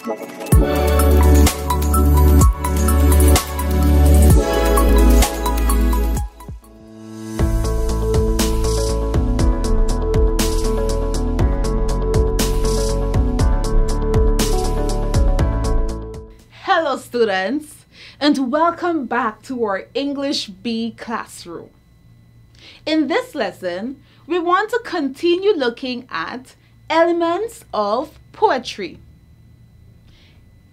Hello students and welcome back to our English B classroom. In this lesson, we want to continue looking at elements of poetry,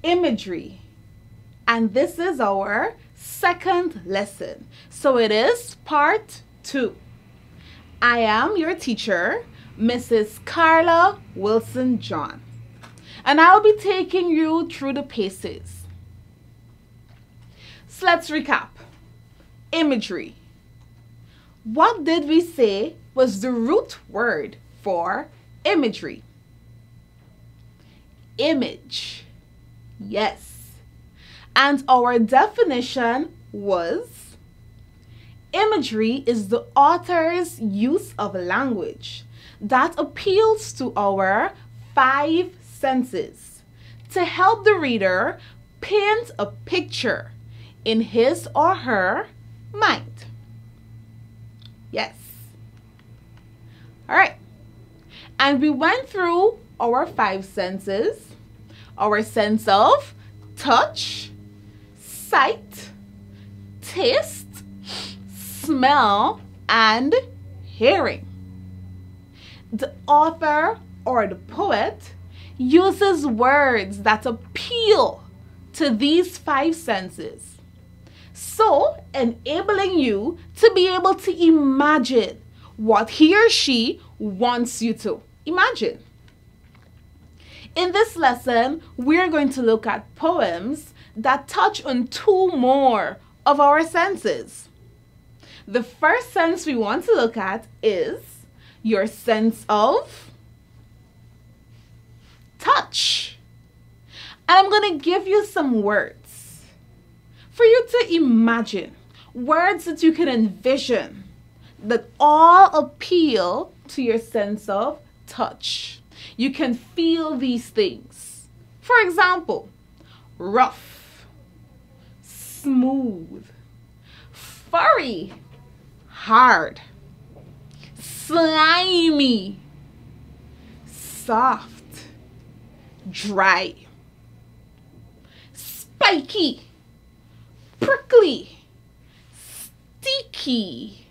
imagery, and this is our second lesson. So it is part two. I am your teacher, Mrs. Carla Wilson John, and I'll be taking you through the paces. So let's recap. Imagery. What did we say was the root word for imagery? Image. Yes. And our definition was imagery is the author's use of language that appeals to our five senses to help the reader paint a picture in his or her mind. Yes. All right. And we went through our five senses our sense of touch, sight, taste, smell, and hearing. The author or the poet uses words that appeal to these five senses so enabling you to be able to imagine what he or she wants you to imagine. In this lesson, we're going to look at poems that touch on two more of our senses. The first sense we want to look at is your sense of touch. And I'm going to give you some words for you to imagine words that you can envision that all appeal to your sense of touch. You can feel these things. For example, rough, smooth, furry, hard, slimy, soft, dry, spiky prickly, sticky,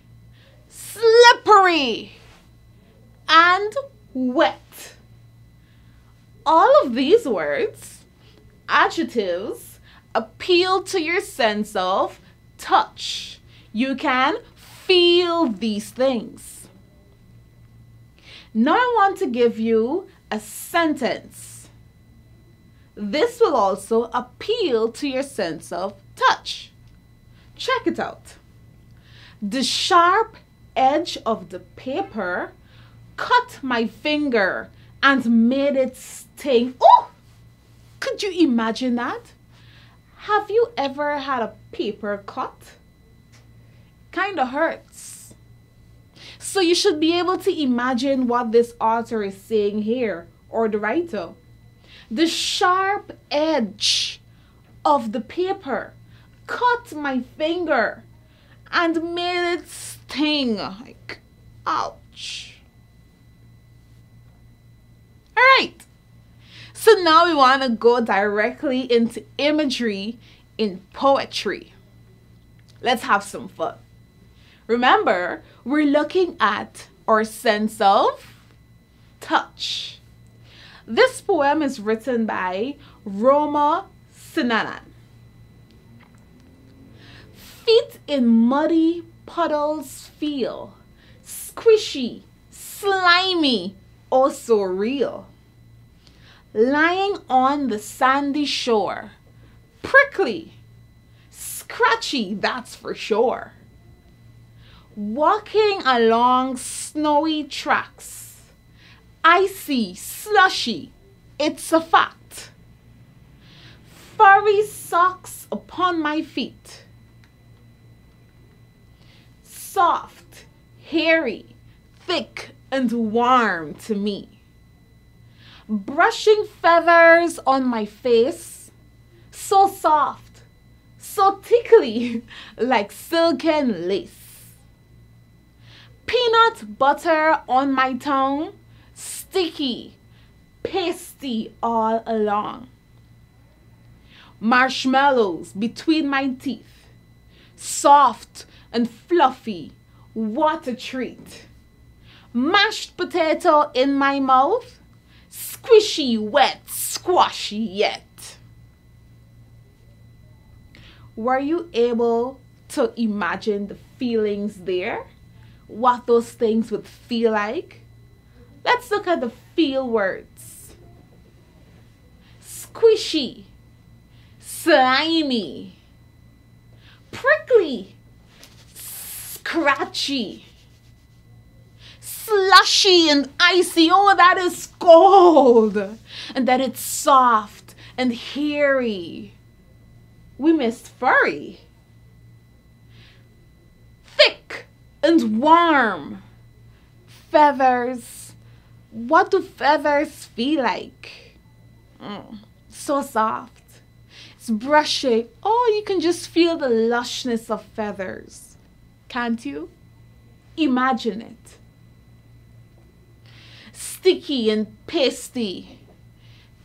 slippery, and wet. All of these words, adjectives, appeal to your sense of touch. You can feel these things. Now I want to give you a sentence. This will also appeal to your sense of touch. Check it out. The sharp edge of the paper cut my finger and made it sting. Oh, could you imagine that? Have you ever had a paper cut? Kind of hurts. So you should be able to imagine what this author is saying here, or the writer. The sharp edge of the paper cut my finger and made it sting. Like, ouch. All right. So now we want to go directly into imagery in poetry. Let's have some fun. Remember, we're looking at our sense of touch. This poem is written by Roma Sinanan feet in muddy puddles feel squishy, slimy, also real. Lying on the sandy shore, prickly, scratchy, that's for sure. Walking along snowy tracks, icy, slushy, it's a fact. Furry socks upon my feet soft, hairy, thick, and warm to me. brushing feathers on my face, so soft, so tickly, like silken lace. Peanut butter on my tongue, sticky, pasty all along. Marshmallows between my teeth, soft and fluffy, what a treat. Mashed potato in my mouth, squishy, wet, squashy yet. Were you able to imagine the feelings there? What those things would feel like? Let's look at the feel words. Squishy, slimy, prickly, scratchy, slushy and icy. Oh, that is cold. And that it's soft and hairy. We missed furry. Thick and warm. Feathers. What do feathers feel like? Mm, so soft. It's brushy. Oh, you can just feel the lushness of feathers. Can't you? Imagine it sticky and pasty.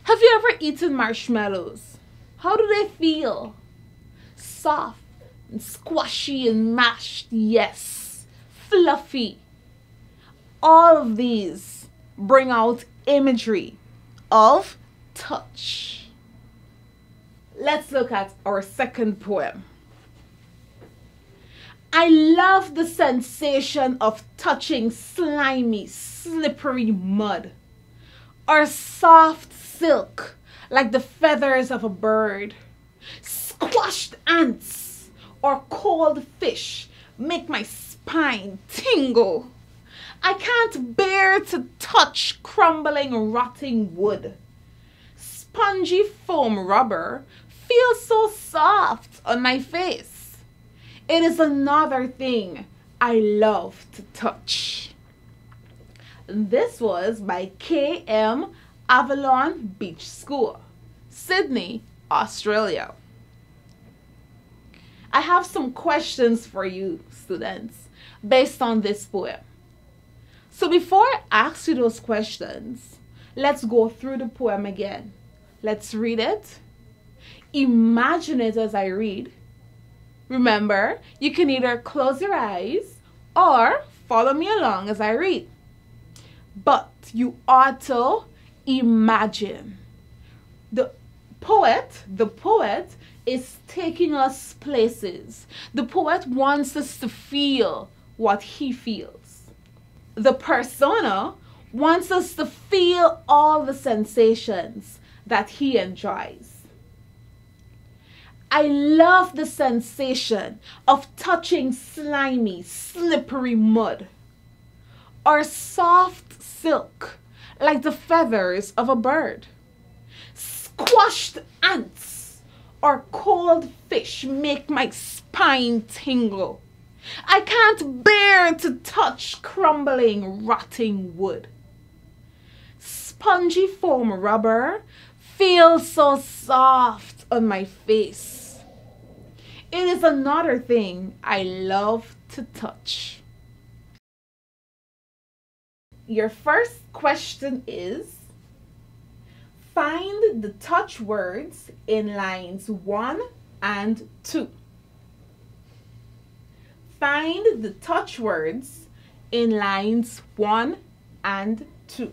Have you ever eaten marshmallows? How do they feel? Soft and squashy and mashed, yes. Fluffy. All of these bring out imagery of touch. Let's look at our second poem. I love the sensation of touching slimy, slippery mud or soft silk like the feathers of a bird. Squashed ants or cold fish make my spine tingle. I can't bear to touch crumbling, rotting wood. Spongy foam rubber feels so soft on my face. It is another thing I love to touch. This was by KM Avalon Beach School, Sydney, Australia. I have some questions for you, students, based on this poem. So before I ask you those questions, let's go through the poem again. Let's read it. Imagine it as I read Remember, you can either close your eyes or follow me along as I read. But you ought to imagine. The poet, the poet is taking us places. The poet wants us to feel what he feels. The persona wants us to feel all the sensations that he enjoys. I love the sensation of touching slimy, slippery mud or soft silk like the feathers of a bird. Squashed ants or cold fish make my spine tingle. I can't bear to touch crumbling, rotting wood. Spongy foam rubber feels so soft on my face. It is another thing I love to touch. Your first question is Find the touch words in lines 1 and 2. Find the touch words in lines 1 and 2.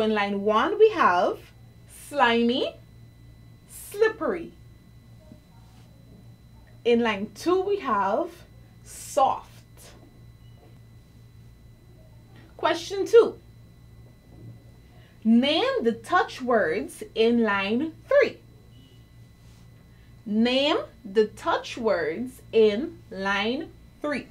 In line one, we have slimy, slippery. In line two, we have soft. Question two. Name the touch words in line 3. Name the touch words in line 3.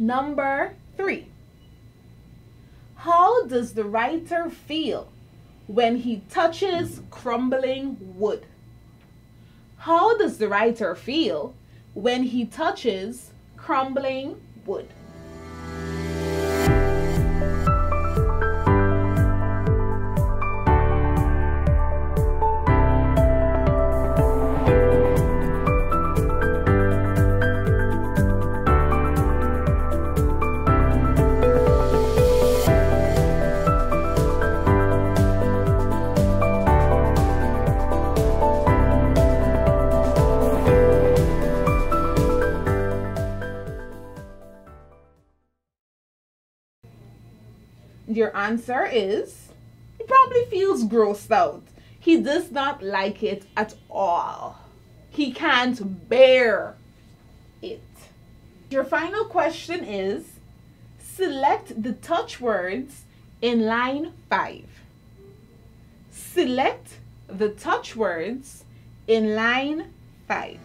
Number three. How does the writer feel when he touches crumbling wood? How does the writer feel when he touches crumbling wood? Your answer is he probably feels grossed out. He does not like it at all. He can't bear it. Your final question is select the touch words in line 5. Select the touch words in line 5.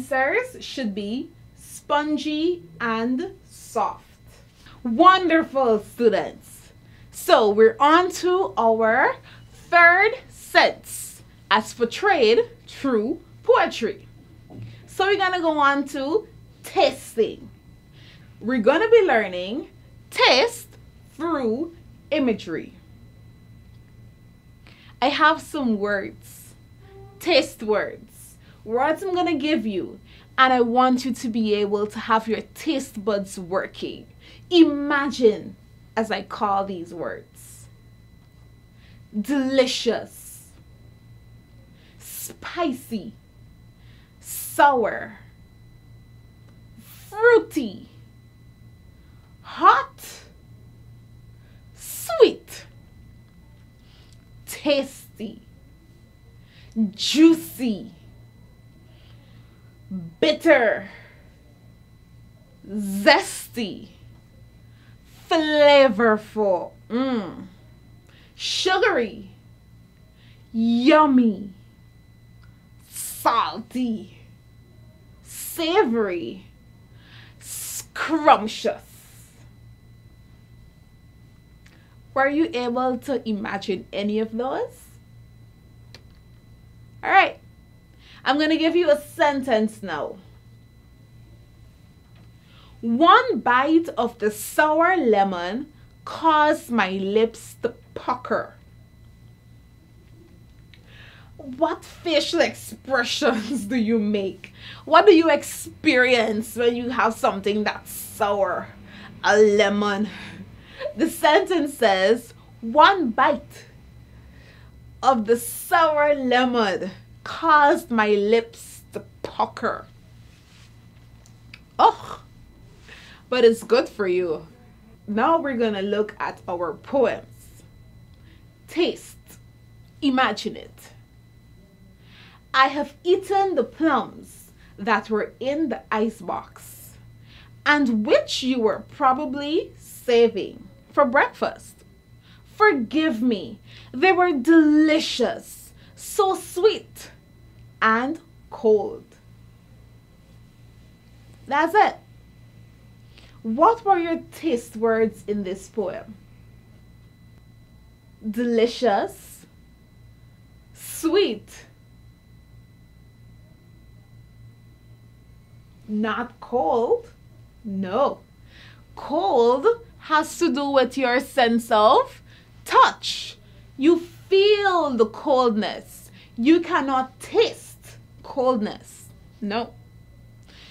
Answers should be spongy and soft. Wonderful students. So we're on to our third sense as portrayed through poetry. So we're to go on to tasting. We're to be learning taste through imagery. I have some words, taste words, words I'm to give you, and I want you to be able to have your taste buds working. Imagine as I call these words. Delicious, spicy, sour, fruity, hot, sweet, tasty, juicy, bitter, zesty, flavorful, mm, sugary, yummy, salty, savory, scrumptious. Were you able to imagine any of those? All right. I'm going to give you a sentence now. One bite of the sour lemon caused my lips to pucker. What facial expressions do you make? What do you experience when you have something that's sour? A lemon. The sentence says, one bite of the sour lemon caused my lips to pucker. Oh, but it's good for you. Now we're going to look at our poems. Taste. Imagine it. I have eaten the plums that were in the icebox and which you were probably saving for breakfast. Forgive me, they were delicious, so and cold. That's it. What were your taste words in this poem? Delicious, sweet, not cold. No. Cold has to do with your sense of touch. You feel the coldness. You cannot taste coldness. No.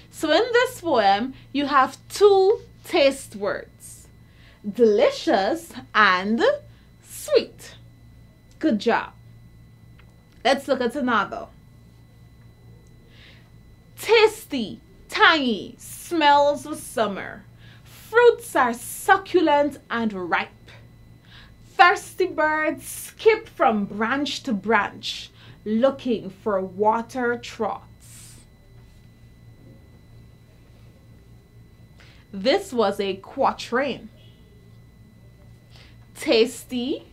So in this poem, you have two taste words delicious and sweet. Good job. Let's look at another. Tasty, tangy, smells of summer. Fruits are succulent and ripe. Thirsty birds skip from branch to branch, looking for water troughs. This was a quatrain. Tasty,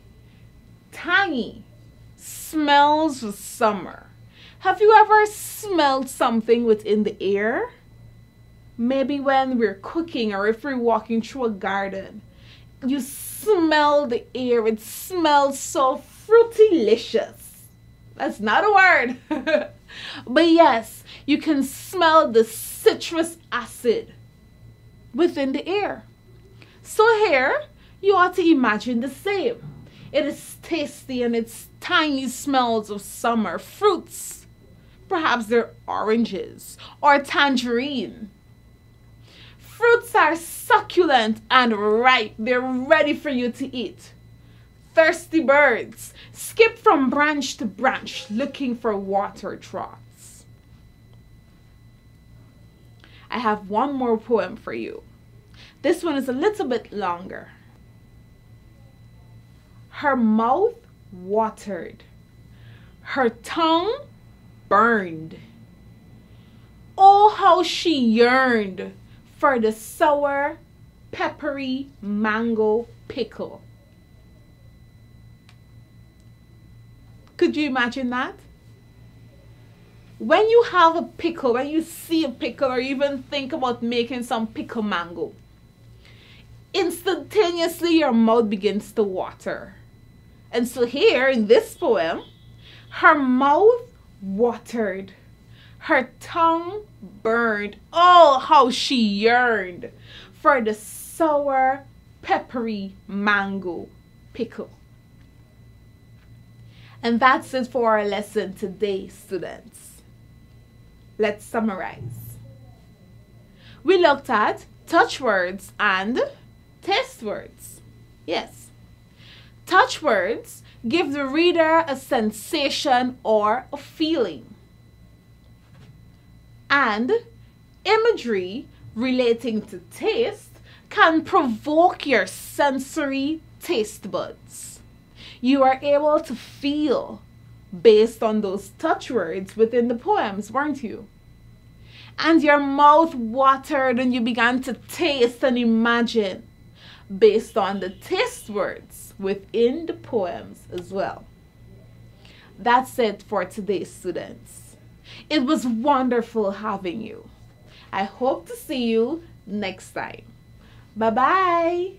tangy, smells of summer. Have you ever smelled something within the air? Maybe when we're cooking or if we're walking through a garden, you smell the air. It smells so fruitylicious. That's not a word. but yes, you can smell the citrus acid within the air. So here, you ought to imagine the same. It is tasty and it's tiny smells of summer fruits. Perhaps they're oranges or tangerine Fruits are succulent and ripe. They're ready for you to eat. Thirsty birds skip from branch to branch looking for water troughs. I have one more poem for you. This one is a little bit longer. Her mouth watered, her tongue burned. Oh, how she yearned for the sour, peppery mango pickle. Could you imagine that? When you have a pickle, when you see a pickle or even think about making some pickle mango, instantaneously your mouth begins to water. And so here in this poem, her mouth watered her tongue burned. Oh, how she yearned for the sour, peppery mango pickle. And that's it for our lesson today, students. Let's summarize. We looked at touch words and test words. Yes. Touch words give the reader a sensation or a feeling and imagery relating to taste can provoke your sensory taste buds. You are able to feel based on those touch words within the poems, weren't you? And your mouth watered and you began to taste and imagine based on the taste words within the poems as well. That's it for today, students. It was wonderful having you. I hope to see you next time. Bye bye.